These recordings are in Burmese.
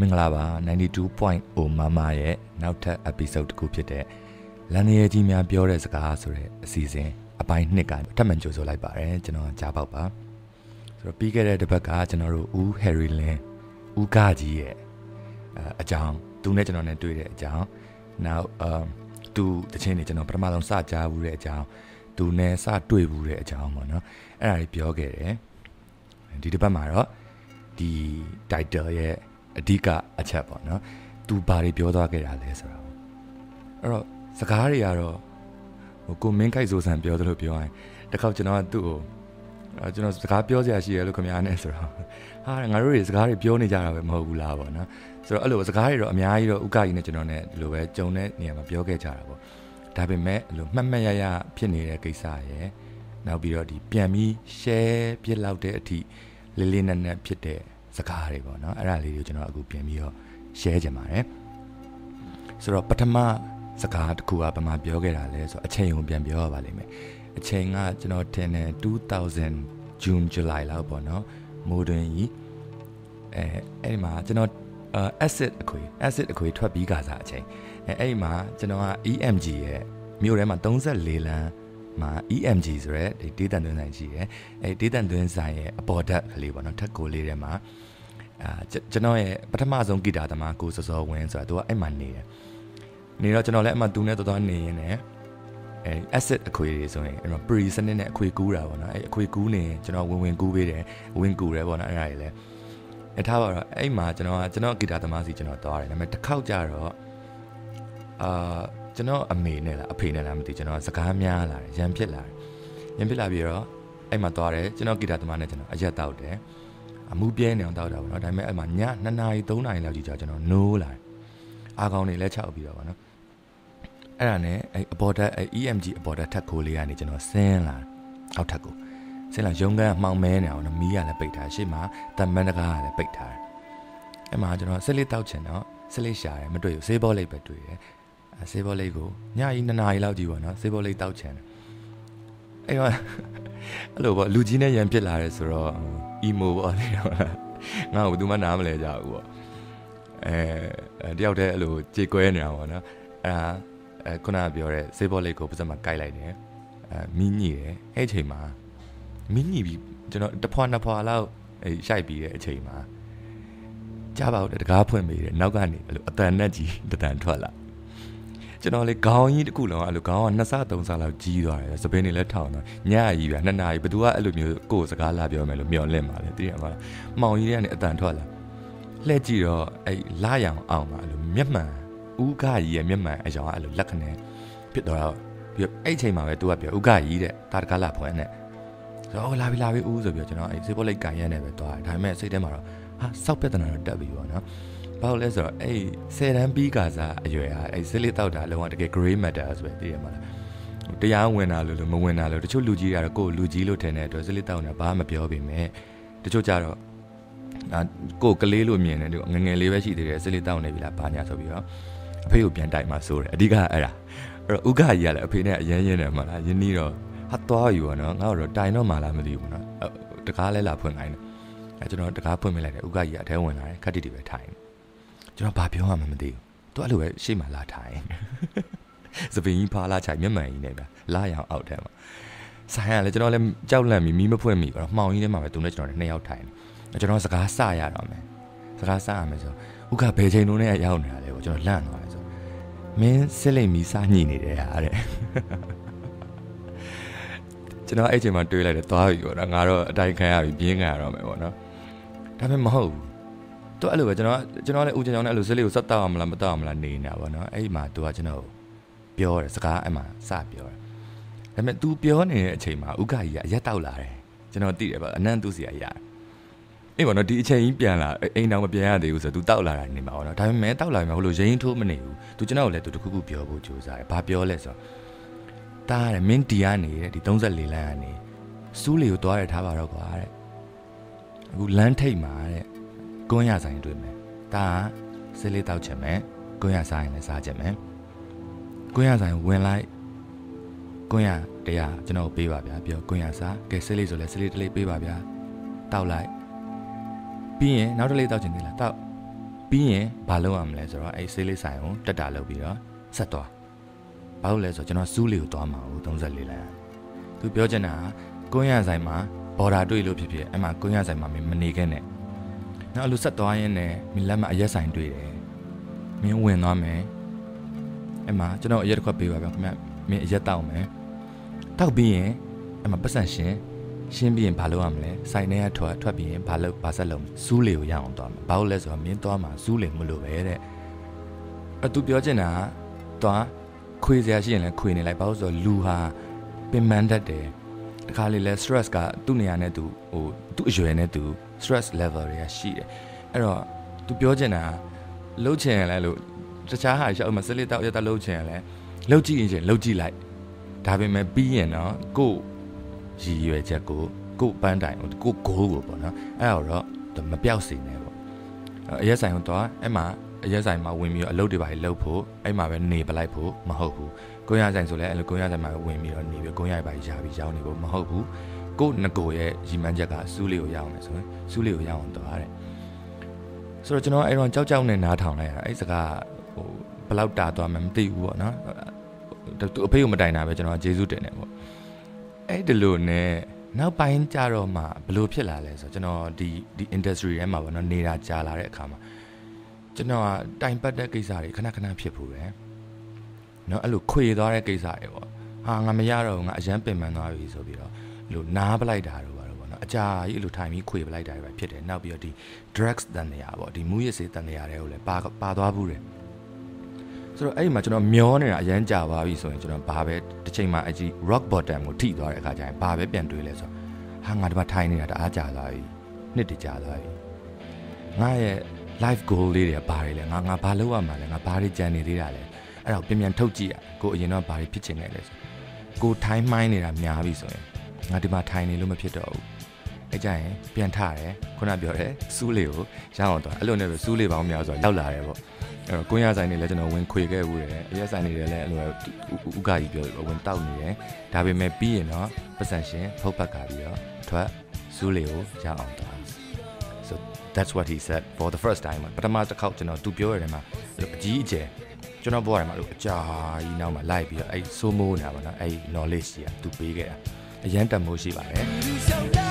မင်္ဂလာပါ92.0မမရဲ့နောက်ထပ် episode တစ်ခုဖြစ်တဲ့လန်ရဲကြီးများပြောတဲ့စကားဆိုတဲ့အစီအစဉ်အပိုင်းနှစ်ကထပ်မံကြိုဆိုလိုက်ပါတယ်ကျွန်တော်ကြားပေါက်ပါဆိုတော့ပြီးခဲ့တဲ့တစ်ပတ်ကကျွန်တော်တို့ဦးဟယ်ရီလင်းဦးကကြီးရဲ့အကြောင်းသူနဲ့ကျွန်တော်နဲ့တွေ့တဲ့အကြောင်းနောက်အမ်သူတချင်းနေကျွန်တော်ပထမဆုံးစကြားဘူးတဲ့အကြောင်းသူနဲ့စတွေ့ဘူးတဲ့အကြောင်းပေါ့နော်အဲ့ဒါကြီးပြောခဲ့တယ်ဒီတစ်ပတ်မှာတော့ဒီ title ရဲ့ အဓိကအချက်ပေါ့နော်သူဘာတွေပြောသွားခဲ့တာလဲဆိုတော့အဲ့တော့စကားတွေကတော့ဟိုကိုမင်းခိုက်ဆိုဆန်ပြောသလိုပြောရင်တခါကျွန်တော်ကသူ့ကိုအဲကျွန်တော်စကားပြောစရာရှိရလို့ခင်ဗျားနဲ့ဆိုတော့ဟာငါတို့တွေစကားတွေပြောနေကြတာပဲမဟုတ်ဘူးလားပေါ့နော်ဆိုတော့အဲ့လိုစကားတွေတော့အများကြီးတော့ဥက္ကကြီးနဲ့ကျွန်တော်နဲ့ဒီလိုပဲကြုံတဲ့နေရာမှာပြောခဲ့ကြတာပေါ့ဒါပေမဲ့အဲ့လိုမှတ်မှတ်ရရဖြစ်နေတဲ့ကိစ္စရယ်နောက်ပြီးတော့ဒီပြန်ပြီး share ပြစ်လောက်တဲ့အထိလေးလေးနက်နက်ဖြစ်တဲ့ စကားတွေပေါ့နော်အဲ့ဒါလေးတွေကိုကျွန်တော်အခုပြန်ပြီးတော့ share ချင်ပါတယ်ဆိုတော့ပထမစကားတစ်ခုကဘာမှပြောခဲ့တာလဲဆိုတော့အချိန်ကိုပြန်ပြောရပါလိမ့်မယ်အချိန်ကကျွန်တော်ထင်တယ်2000 June July လောက်ပေါ့နော်မိုးတွင်ကြီးအဲအဲ့ဒီမှာကျွန်တော် acid အခွေ acid အခွေထွက်ပြီးကစားအချိန်အဲအဲ့ဒီမှာကျွန်တော်က EMG ရဲ့မြို့ထဲမှာ34လမ်းမှာ EMG ဆိုရဲဒီဒေးတန်သွင်းဆိုင်ရှိတယ်အဲဒေးတန်သွင်းဆိုင်ရဲ့အပေါ်ဓာတ်ကလေးပေါ့နော်ထက်ကိုလေးထဲမှာ အာကျွန်တော်ရဲ့ပထမဆုံးဂီတာသမားကိုစောစောဝင်းဆိုတာသူကအဲ့မှာနေတယ်နေတော့ကျွန်တော်လည်းအမှသူနဲ့တော်တော်နေရင်းနဲ့အဲ acid အခွေတွေဆိုရင်အဲ့တော့ pre စနစ်နဲ့အခွေကူးတာပေါ့နော်အဲအခွေကူးနေကျွန်တော်ဝင်ဝင်ကူးပေးတယ်ဝင်ကူတယ်ပေါ့နော်အဲ့ဒါတွေလည်းအထားပါတော့အဲ့မှာကျွန်တော်ကကျွန်တော်ဂီတာသမားစီကျွန်တော်သွားတယ်ဒါပေမဲ့တစ်ခေါက်ကြတော့အာကျွန်တော်အမေနဲ့လားအဖေနဲ့လားမသိကျွန်တော်စကားများလာတယ်ရံဖြစ်လာတယ်ရံဖြစ်လာပြီးတော့အဲ့မှာသွားတယ်ကျွန်တော်ဂီတာသမားနဲ့ကျွန်တော်အရက်တောက်တယ် အမှုပြဲနေအောင်တောက်တာပေါ့နော်ဒါပေမဲ့အဲ့မှာည2နာရီ3နာရီလောက်ကြီးကြာကျွန်တော်နိုးလာတယ်အာကောင်တွေလည်းချောက်ပြီးတော့ပေါ့နော်အဲ့ဒါနဲ့အဲ့အပေါ်ဓာတ်အဲ့ EMG အပေါ်ဓာတ်ထက်ခိုးလေးကနေကျွန်တော်ဆင်းလာအောက်ထက်ကိုဆင်းလာရုံကန်းမှောင်မဲနေအောင်နော်မီးကလည်းပိတ်ထားရှေ့မှာတမန်တကားကလည်းပိတ်ထားတယ်အဲ့မှာကျွန်တော်ဆက်လေးတောက်ချင်တော့ဆက်လေးရှာတယ်မတွေ့ဘူးဆေးဘောလိပ်ပဲတွေ့တယ်ဆေးဘောလိပ်ကိုညကြီး2နာရီလောက်ကြီးပေါ့နော်ဆေးဘောလိပ်တောက်ချင်တယ်အဲ့တော့ အဲ့လိုပေါ့လူကြီးနဲ့ရန်ဖြစ်လာတယ်ဆိုတော့ emo ပေါ့လေငါ့ကိုဘယ်သူမှနားမလဲကြဘူးပေါ့အဲတယောက်တည်းအဲ့လိုကြေကွဲနေတာပေါ့နော်အဲ့ဒါအဲခုနကပြောတဲ့ဆေးဘောလိပ်ကိုပါစက်မှာကိုက်လိုက်တယ်အဲမီးညိတယ်အဲ့အချိန်မှာမီးညိပြီးကျွန်တော်တစ်ဖွာနှစ်ဖွာလောက်အဲရှိုက်ပြီးတဲ့အချိန်မှာကြားပါဦးတကားဖွင့်မိတယ်နောက်ကနေအဲ့လိုအတန်နဲ့ကြီးတန်ထွက်လာ ကျွန်တော်လေခေါင်းကြီးတစ်ခုလုံးအဲ့လိုခေါင်းကနှစ်ဆသုံးဆလောက်ကြီးသွားတယ်စပင်းတွေလည်းထောင်တော့ညကြီးဗျနှစ်နာရီဘသူကအဲ့လိုမျိုးကိုယ်စကားလာပြောမယ်လို့မျှော်လင့်ပါလေတည်ရမှာမှောင်ကြီးတွေကနေအတန်ထွက်လာလှည့်ကြည့်တော့အဲ့လာရောင်အောင်ပါအဲ့လိုမျက်မှန်ဦးကကြီးရဲ့မျက်မှန်အယောင်အဲ့လိုလက်ခနဲ့ဖြစ်သွားတော့ပြီးအဲ့ချိန်မှာပဲသူကပြောဦးကကြီးတဲ့တာတကားလာဖွင့်နဲ့ဆိုတော့လာပြီလာပြီဦးဆိုပြီးကျွန်တော်အဲ့စေပေါ်လိုက်ကန်ရက်နဲ့ပဲသွားတယ်ဒါပေမဲ့စိတ်ထဲမှာတော့ဟာစောက်ပြဿနာတော့တက်ပြီပေါ့နော် ဘာလို့လဲဆိုတော့အဲ့ဆယ်တန်းပြီးကစားအရွယ်ဟာအဲ့စစ်လေးတောက်တာလုံးဝတကယ် gray matter ဆိုပဲသိရမှာလားတရားဝင်တာလို့လို့မဝင်တာလို့တချို့လူကြီးကတော့ကိုယ်လူကြီးလို့ထင်တဲ့အတွက်စစ်လေးတောက်နေတာဘာမှမပြောပေမဲ့တချို့ကြတော့အာကိုယ်ကလေးလို့မြင်တယ်သူငငယ်လေးပဲရှိသေးတယ်စစ်လေးတောက်နေပြီလားဘာညာဆိုပြီးတော့အဖေကိုပြန်တိုက်မှဆိုတယ်အဓိကအဲ့ဒါအဲ့တော့ဥက္ကကြီးကလည်းအဖေနဲ့အရန်ရင်းတယ်မလားယင်းနီးတော့ဟာသွားယူတော့နော်ငါတို့တိုင်တော့မှလားမသိဘူးနော်တကားလဲလာဖွင့်ခိုင်းတယ်အဲကျွန်တော်တကားဖွင့်မိလိုက်တယ်ဥက္ကကြီးကအထဲဝင်လာတယ်ခက်တီတီပဲထိုင် ကျွန်တော်ဘာပြောမှမသိဘူးသူအဲ့လိုပဲရှေ့မှာလာထိုင်စပင်းကြီးဖားလာချိုင်မျက်မှန်ကြီးနေဗျလာရအောင်အောက်ထဲမှာဆိုင်ရလေကျွန်တော်လည်းကြောက်လန့်ပြီးမီးမဖွင့်မိတော့မှောင်ကြီးထဲမှာပဲသူနဲ့ကျွန်တော်နှစ်ယောက်ထိုင်တယ်ကျွန်တော်စကားစရတော့မယ်စကားစရမယ်ဆိုဥက္ကဘယ်ချိန်လုံးနဲ့ရောက်နေတာလဲပေါ့ကျွန်တော်လန့်သွားတယ်ဆိုမင်းစစ်လိမ့်မီစားညှိနေတယ်ဟာတဲ့ကျွန်တော်အဲ့ချိန်မှာတွေးလိုက်တယ်သွားပြီပေါ့နော်ငါတော့အတိုင်းခံရပြီပြင်းခံရတော့မယ်ပေါ့နော်ဒါပေမဲ့မဟုတ်ဘူး သူအဲ့လိုပဲကျွန်တော်ကျွန်တော်လည်းဦးချင်ချောင်းနဲ့အဲ့လိုစစ်လေးကိုစက်တောက်အောင်မလားမတောက်အောင်မလားနေနေတာပေါ့နော်အဲ့ဒီမှာသူကကျွန်တော်ပြောတယ်စကားအဲ့မှာစပြောတယ်ဒါပေမဲ့ तू ပြောနေတဲ့အချိန်မှာဥက္ကကြီးကအရက်တောက်လာတယ်ကျွန်တော်သိတယ်ပေါ့အနန္တုစီရရတယ်အေးပေါ့နော်ဒီအချိန်ကြီးပြန်လာအိမ်တော်မပြန်ရသေးဘူးဆိုတော့ तू တောက်လာတာနေမှာပေါ့နော်ဒါပေမဲ့တောက်လာပြီမဟုတ်လို့ရင်းထိုးမနေဘူး तू ကျွန်တော်ကိုလည်း तू တခုခုပြောဖို့ကြိုးစားတယ်ဘာပြောလဲဆိုတော့တားတယ်မင်းတီကနေတဲ့ဒီ34လမ်းကနေစူးလီကိုတွားရထားပါတော့ကွာတဲ့အခုလမ်းထိပ်မှာတဲ့ ကွန်းရဆိုင်တွေ့မယ်တားစစ်လေးတောက်ချင်မယ်ကွန်းရဆိုင်လည်းစားချင်မယ်ကွန်းရဆိုင်ဝင်လိုက်ကွန်းရတရားကျွန်တော်ပေးပါဗျာပြောကွန်းရစားကဲစစ်လေးဆိုလဲစစ်လေးတစ်လေးပေးပါဗျာတောက်လိုက်ပြီးရင်နောက်တစ်လေးတောက်ချင်သေးလားတောက်ပြီးရင်ဘာလုပ်ရမလဲဆိုတော့အဲ့ဆေးလေးဆိုင်ကိုတက်တာလုပ်ပြီးတော့ဆက်သွားဘာလို့လဲဆိုတော့ကျွန်တော်စူးလေးကိုသွားမှာဟုတ်34လမ်းသူပြောချင်တာကကွန်းရဆိုင်မှာဘော်ဒါတွေ့လို့ဖြစ်ဖြစ်အဲ့မှာကွန်းရဆိုင်မှာမနေခဲ့နဲ့ နောက်အဲ့လိုဆက်သွားရင်းနဲ့မင်းလက်မအရက်ဆိုင်တွေ့တယ်မင်းဝင်သွားမယ်အဲ့မှာကျွန်တော်အရက်တစ်ခွက်ပေးပါဗျခင်ဗျမင်းအရက်တောက်မယ်တောက်ပြီးရင်အဲ့မှာပတ်စံရှင်ရှင်းပြီးရင်ဘာလုပ်ရမလဲဆိုင်ထဲကထွက်ထွက်ပြီးရင်ဘာလုပ်ဘာဆက်လုပ်စူးလေကိုရအောင်သွားမှာဘာလို့လဲဆိုတော့မင်းသွားမှာစူးလေမလို့ပဲတဲ့အတူပြောချင်တာကသွားခွေစရာရှိရင်လည်းခွေနေလိုက်ဘာလို့ဆိုတော့လူဟာပင်ပန်းတတ်တယ်တခါလေလဲ stress ကသူ့နေရာနဲ့သူဟိုသူ့အရွယ်နဲ့သူ stress level တွေကရှိတယ်အဲ့တော့သူပြောချင်တာလှုပ်ချင်ရလဲလို့တခြားဟာရှောက်မစလစ်တောက်ရတဲ့လှုပ်ချင်ရလဲလှုပ်ကြည့်ရင်လှုပ်ကြည့်လိုက်ဒါပေမဲ့ပြီးရင်တော့ကို့ရည်ရွယ်ချက်ကိုကို့ပန်းတိုင်ကို့ဂိုးကိုပေါ့နော်အဲ့တော့မပြောက်စေနဲ့ပေါ့အရက်ဆိုင်တော့အဲ့မှာအရက်ဆိုင်မှာဝင်ပြီးတော့အလုပ်တွေပါလှုပ်ဖို့အဲ့မှာပဲနေပလိုက်ဖို့မဟုတ်ဘူးကိုရဆိုင်ဆိုလဲအဲ့လိုကိုရဆိုင်မှာဝင်ပြီးတော့နေပြီးကိုရပါရာပြီးရောင်းနေဖို့မဟုတ်ဘူး ကိုငကိုရဲ့ရီမန်းချက်ကစူးလေးကိုရအောင်မယ်ဆိုရင်စူးလေးကိုရအောင်သွားတယ်ဆိုတော့ကျွန်တော်အဲ့တော့ကြောက်ကြောက်နဲ့နားထောင်လိုက်ရတာအဲ့စကားဟိုဘလောက်တာသွားမှမသိဘူးပေါ့နော်သူအဖေကိုမတိုင်တာပဲကျွန်တော်ဂျေဇုတင်တယ်ပေါ့အဲ့ဒီလိုနဲ့နောက်ပိုင်းကြတော့မှဘလို့ဖြစ်လာလဲဆိုတော့ကျွန်တော်ဒီဒီ industry ထဲမှာပေါ့နော်နေတာကြာလာတဲ့အခါမှာကျွန်တော်ကတိုင်ပတ်တဲ့ကိစ္စတွေခဏခဏဖြစ်ဖို့တယ်နော်အဲ့လိုခွေသွားတဲ့ကိစ္စတွေပေါ့ဟာငါမရတော့ငါအရန်ပင်ပန်းသွားပြီဆိုပြီးတော့ လို့နားပလိုက်တာတော့ပါတော့ပေါ့နော်အကြာကြီးအဲ့လိုထိုင်ပြီးခွေပလိုက်တာပဲဖြစ်တယ်နောက်ပြီးတော့ဒီ drugs တန်နေရပေါ့ဒီမူရစ်ဆေးတန်နေရတယ်ကိုလည်းပါပါသွားဘူးတယ်ဆိုတော့အဲ့ဒီမှာကျွန်တော်မျောနေတာအရန်ကြာပါပြီဆိုရင်ကျွန်တော်ဘာပဲတစ်ချိန်မှာအကြီး rock bottom ကိုထိသွားတဲ့အခါကျရင်ဘာပဲပြန်တွေးလဲဆိုဟာငါဒီမှာထိုင်နေတာတအားကြာသွားပြီနှစ်တကြာသွားပြီငါရဲ့ life goal လေးတွေကဘာတွေလဲငါငါဘာလုပ်ရမှာလဲငါဘာတွေကြံနေသေးတာလဲအဲ့ဒါကိုပြန်ပြန်ထုတ်ကြည့်ရကိုအရင်တော့ဘာတွေဖြစ်ချင်လဲလဲဆိုကိုထိုင်းမိုင်းနေတာများပြီဆိုရင် ငါဒီမှာထိုင်နေလို့မဖြစ်တော့ဘူးအဲကြရင်ပြန်ထတယ်ခုနပြောတယ်စူးလေးကိုရအောင်တော့အဲ့လိုနဲ့ပဲစူးလေးပေါင်းများဆိုရောက်လာတယ်ပေါ့အဲ့တော့ကွင်းရဆိုင်နေလဲကျွန်တော်ဝင်ခွေခဲ့ဘူးတယ်အရက်ဆိုင်နေတယ်လဲအဲ့လိုဥကကြီးပြောဝင်တောက်နေတယ်ဒါပေမဲ့ပြီးရင်တော့ပတ်စံရှင်ဖုတ်ပတ်ကာပြီးတော့ထွက်စူးလေးကိုရအောင်တော့ so that's what he said for the first time ပထမတစ်ခေါက်ကျွန်တော်သူပြောရတယ်မှာအကြီးအကျယ်ကျွန်တော်ပြောရတယ်မှာလို့အကြာကြီးနောက်မှာလိုက်ပြီးတော့အဲ့စိုးမိုးနေတာပါနော်အဲ့ knowledge ကြီးကသူပေးခဲ့တာ အရန်တမိုးရှိပါတယ်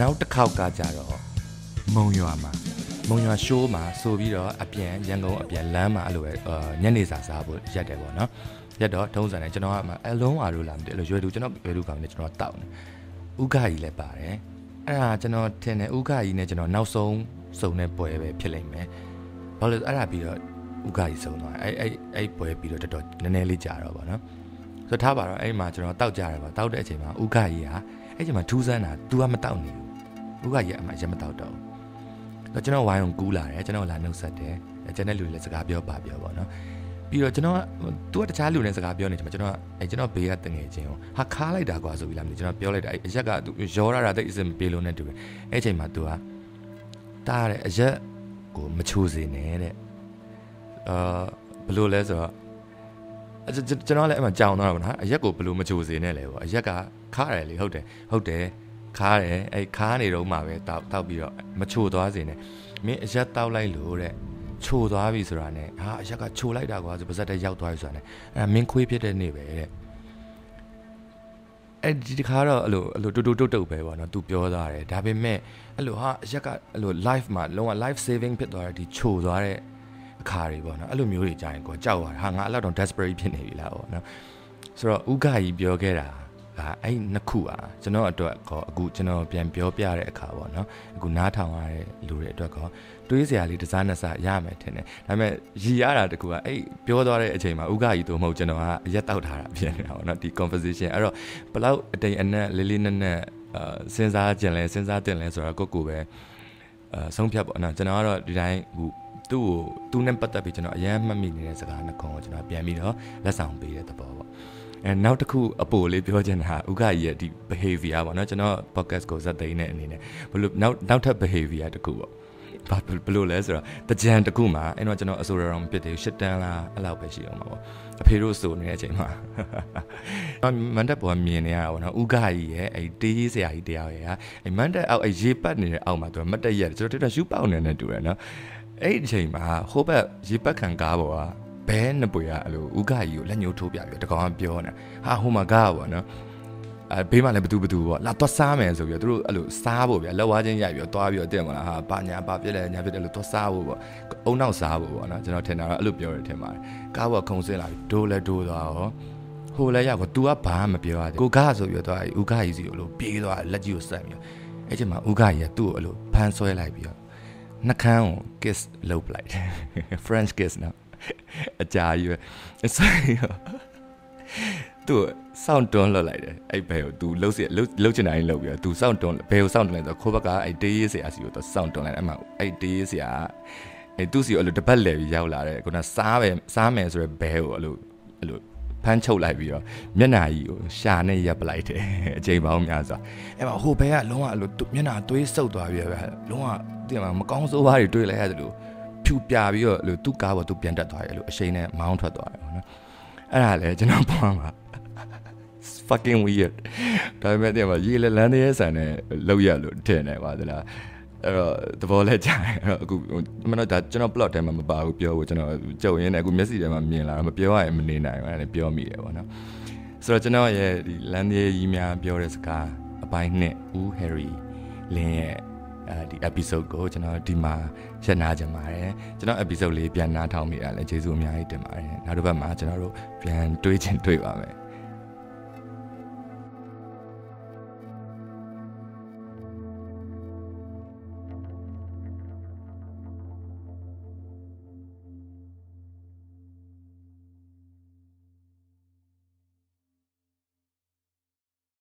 နောက်တစ်ခေါက်ကကြတော့မုံရွာမှာမုံရွာရှိုးမှာဆိုပြီးတော့အပြန်ရန်ကုန်အပြန်လမ်းမှာအဲ့လိုပဲညနေစာစားဖို့ရက်တယ်ပေါ့နော်ရက်တော့ထုံးစံတယ်ကျွန်တော်ကအလုံးအားလို့လာမသိအဲ့လိုရွယ်သူကျွန်တော်ရွယ်သူကောင်နဲ့ကျွန်တော်တောက်နေဥက္ကကြီးလည်းပါတယ်အဲ့ဒါကျွန်တော်ထင်တယ်ဥက္ကကြီးနဲ့ကျွန်တော်နောက်ဆုံးစုံတဲ့ပွဲပဲဖြစ်လိမ့်မယ်ဘာလို့အဲ့ဒါပြီးတော့ဥက္ကကြီးစုံသွားအဲ့အဲ့အဲ့ပွဲပြီးတော့တော်တော်နည်းနည်းလေးကြာတော့ဗောနော်ဆိုထားပါတော့အဲ့မှာကျွန်တော်တောက်ကြတယ်ဗောတောက်တဲ့အချိန်မှာဥက္ကကြီးက အဲ့ချိန်မှာထူးဆန်းတာ तू ကမတောက်နေဘူးဥက္ကကြီးအမှရမတောက်တော့ဘူးကျွန်တော်ဝိုင်းအောင်ကူးလာတယ်ကျွန်တော်လာနှုတ်ဆက်တယ်ကျန်တဲ့လူတွေလည်းစကားပြောပါပြောပေါ့နော်ပြီးတော့ကျွန်တော်ကသူကတခြားလူနဲ့စကားပြောနေတယ်ကျွန်တော်ကအဲကျွန်တော်ဘေးကတငယ်ချင်းကိုဟာခါလိုက်တာကွာဆိုပြီးလာမလို့ကျွန်တော်ပြောလိုက်တာအဲအရက်ကသူရောရတာတိတ်အစမပြေလို့နဲ့တူတယ်အဲအချိန်မှာသူကတားတယ်အရက်ကိုမချိုးစေနဲ့တဲ့အာဘယ်လိုလဲဆိုတော့ကျွန်တော်လည်းအဲ့မှာကြောင်သွားတာပေါ့နော်အရက်ကိုဘယ်လိုမချိုစေနဲ့လဲပေါ့အရက်က ခါတယ်လေဟုတ်တယ်ဟုတ်တယ်ခါတယ်အဲ့ခါနေတော့မှပဲတောက်တောက်ပြီးတော့မချိုသွားစေနဲ့မင်းအရက်တောက်လိုက်လို့တဲ့ချိုသွားပြီဆိုတာနဲ့ဟာအရက်ကချိုလိုက်တာကွာဆိုပါဇက်တဲ့ရောက်သွားပြီဆိုတာနဲ့အဲ့မင်းခွေးဖြစ်တဲ့နေ့ပဲတဲ့အဲ့ဒီတခါတော့အဲ့လိုအဲ့လိုတူတူတုတ်တုတ်ပဲပေါ့နော်သူပြောသွားတယ်ဒါပေမဲ့အဲ့လိုဟာအရက်ကအဲ့လို life မှာလုံးဝ life saving ဖြစ်သွားတဲ့ဒီချိုသွားတဲ့အခါတွေပေါ့နော်အဲ့လိုမျိုးတွေကြာရင်ကိုကြောက်သွားတာဟာငါအဲ့လောက်တော့ desperate ဖြစ်နေပြီလားပေါ့နော်ဆိုတော့ဥက္ကကြီးပြောခဲ့တာ ဒါအဲ့နှစ်ခုอ่ะကျွန်တော်အတွက်ကောအခုကျွန်တော်ပြန်ပြောပြတဲ့အခါပေါ့နော်အခုနားထောင်ရတဲ့လူတွေအတွက်ကောတွေးစရာလေးတစားနှစ်စားရမယ်ထင်တယ်ဒါပေမဲ့ရည်ရတာတကူကအဲ့ပြောသွားတဲ့အချိန်မှာဥက္ကကြီးတို့မဟုတ်ကျွန်တော်ကအရက်တောက်ထားတာဖြစ်နေတာပေါ့နော်ဒီ conversation အဲ့တော့ဘလောက်အတိမ်အနက်လေးလေးနက်နက်အာစဉ်းစားကြင်လဲစဉ်းစားတင်လဲဆိုတော့ကိုကိုပဲအာဆုံးဖြတ်ပေါ့နော်ကျွန်တော်ကတော့ဒီတိုင်းဟိုသူ့ကိုသူ့နဲ့ပတ်သက်ပြီးကျွန်တော်အရင်မှတ်မိနေတဲ့စကားနှစ်ခုကိုကျွန်တော်ပြန်ပြီးတော့လက်ဆောင်ပေးတဲ့သဘောပေါ့ အဲနောက်တစ်ခုအပိုလေးပြောချင်တာဥက္ကကြီးရဲ့ဒီ behavior ပေါ့နော်ကျွန်တော် podcast ကိုဇက်သိန်းတဲ့အနေနဲ့ဘလို့နောက်နောက်ထပ် behavior တစ်ခုပေါ့ဘာဘလို့လဲဆိုတော့တကြံတစ်ခုမှာအဲ့တော့ကျွန်တော်အဆိုရအောင်ပြစ်တယ်ရှစ်တန်းလားအဲ့လောက်ပဲရှိအောင်ပါပေါ့အဖေတို့ဆိုနေတဲ့အချိန်မှာမန်တက်ပေါ်မြင်နေရတာပေါ့နော်ဥက္ကကြီးရဲ့အဲ့တေးကြီးဆရာကြီးတရားရဲ့အဲ့မန်တက်အောက်အဲ့ရေပတ်နေတဲ့အောက်မှာသူကမတ်တက်ရက်ကျွန်တော်တို့ရှူပေါက်နေနေတူတယ်နော်အဲ့ဒီအချိန်မှာဟိုဘက်ရေပတ်ခံကားပေါ်က ဘဲနှစ်ပွေကအဲ့လိုဥက္ကကြီးကိုလက်ညှိုးထိုးပြပြီးတကောင်ကပြောနေဟာဟိုမှာကားပေါ့နော်အဲဘေးမှာလည်းဘသူဘသူပေါ့လာတော့စားမယ်ဆိုပြီးတော့သူတို့အဲ့လိုစားဖို့ဗျာလက်ဝါးချင်းရိုက်ပြီးတော့သွားပြီးတော့တက်မလားဟာဘာညာဘာပြက်လဲညာပြက်တယ်လို့တော့စားဖို့ပေါ့အုံနောက်စားဖို့ပေါ့နော်ကျွန်တော်ထင်တာတော့အဲ့လိုပြောရထင်ပါတယ်ကားဘောခုံစင်းလာပြီးဒိုးလဲဒိုးသွားရောဟိုလဲရောက်တော့ तू ကဘာမှမပြောရသေးကိုကားဆိုပြီးတော့သွားဥကားကြီးစီကိုလို့ပြေးသွားလက်ကြီးကိုဆက်ပြီးတော့အဲ့ချိန်မှာဥကားကြီးကသူ့ကိုအဲ့လိုဖမ်းဆွဲလိုက်ပြီးတော့နှကန်းကို kiss လုပ်ပလိုက်တယ် French kiss နော် အကြာကြီးပဲအဆိုင်ရောသူစောင့်တွန်းလွတ်လိုက်တယ်အဲ့ဘယ်ကိုသူလှုပ်စီလှုပ်လှုပ်ချင်တိုင်းလှုပ်ပြီးတော့သူစောင့်တွန်းဘယ်ကိုစောင့်တွန်းလဲဆိုတော့ခိုးဘက်ကအဲ့တေးရေးဆရာစီကိုသူစောင့်တွန်းလိုက်တယ်အမှအဲ့တေးရေးဆရာအဲ့သူ့စီကိုအဲ့လိုတပတ်လဲပြီးရောက်လာတယ်ခုနစားပဲစားမယ်ဆိုရယ်ဘဲကိုအဲ့လိုအဲ့လိုဖမ်းချုပ်လိုက်ပြီးတော့မျက်နာကြီးကိုရှာနဲ့ရပ်ပလိုက်တယ်အချိန်ပေါင်းများစွာအဲ့မှာဟိုဘဲကလုံးဝအဲ့လိုမျက်နာသွေးဆုပ်သွားပြီးတော့လုံးဝတင်မှာမကောင်းဆိုးပါးတွေတွေ့လိုက်ရတယ်လို့ ဖြူပြပြီးတော့အဲ့လိုသူ့ကားပေါ်သူပြန်တက်သွားတယ်အဲ့လိုအရှိန်နဲ့မောင်းထွက်သွားတယ်ပေါ့နော်အဲ့ဒါလည်းကျွန်တော်ပွားမှာ fucking weird ဒါပေမဲ့တင်မှာရေလလန်းတဲ့ဆန်နဲ့လောက်ရလို့ထင်တယ်ပါသလားအဲ့တော့သဘောလဲကြားတယ်အဲ့တော့အခုမနော်ဒါကျွန်တော် plot ထဲမှာမပါဘူးပြောဖို့ကျွန်တော်ကြုံရင်းနဲ့အခုမျက်စိထဲမှာမြင်လာတော့မပြောရရင်မနေနိုင်ဘူးအဲ့ဒါပြောမိတယ်ပေါ့နော်ဆိုတော့ကျွန်တော်ရဲ့ဒီလန်သေးကြီးများပြောတဲ့စကားအပိုင်းနှစ်ဦးဟယ်ရီလင်းရဲ့ အဲဒီ episode ကိုကျွန်တော်ဒီမှာရှင်းနာကြပါတယ်ကျွန်တော် episode လေးပြန်နားထောင်မိတာလည်းကျေးဇူးအများကြီးတင်ပါတယ်နောက်တစ်ပတ်မှာကျွန်တော်တို့ပြန်တွေးချင်တွေးပါမယ်